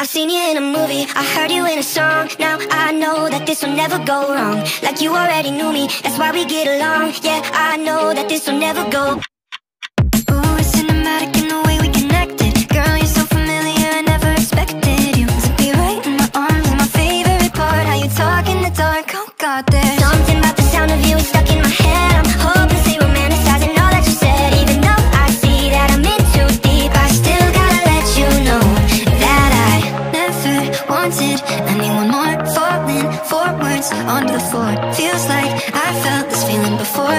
I've seen you in a movie, I heard you in a song. Now I know that this will never go wrong. Like you already knew me, that's why we get along. Yeah, I know that this will never go. The way we connected. Girl, wanted. Anyone more Falling forwards onto the floor. Feels like I felt this feeling before.